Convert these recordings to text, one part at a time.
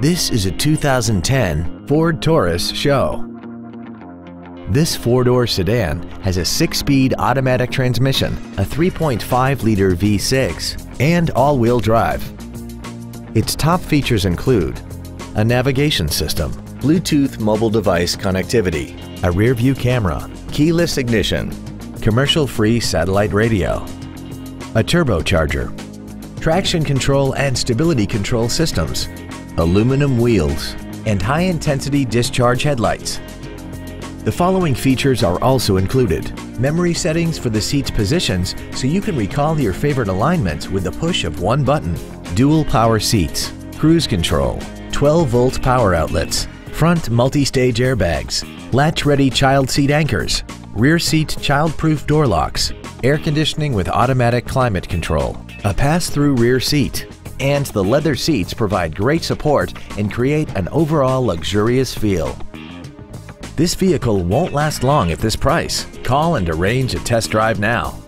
This is a 2010 Ford Taurus SHO. This four-door sedan has a six-speed automatic transmission, a 3.5-liter V6, and all-wheel drive. Its top features include a navigation system, Bluetooth mobile device connectivity, a rear-view camera, keyless ignition, commercial-free satellite radio, a turbocharger, traction control and stability control systems, aluminum wheels, and high-intensity discharge headlights. The following features are also included. Memory settings for the seat's positions so you can recall your favorite alignments with the push of one button. Dual power seats, cruise control, 12 volt power outlets, front multi-stage airbags, latch-ready child seat anchors, rear seat child-proof door locks, air conditioning with automatic climate control, a pass-through rear seat, and the leather seats provide great support and create an overall luxurious feel. This vehicle won't last long at this price. Call and arrange a test drive now.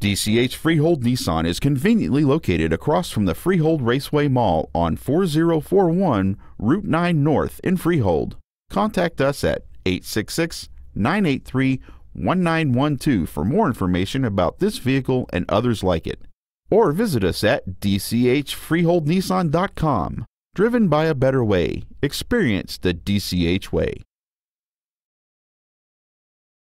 DCH Freehold Nissan is conveniently located across from the Freehold Raceway Mall on 4041 Route 9 North in Freehold. Contact us at 866 983 1912 for more information about this vehicle and others like it. Or visit us at dchfreeholdnissan.com. Driven by a better way. Experience the DCH way.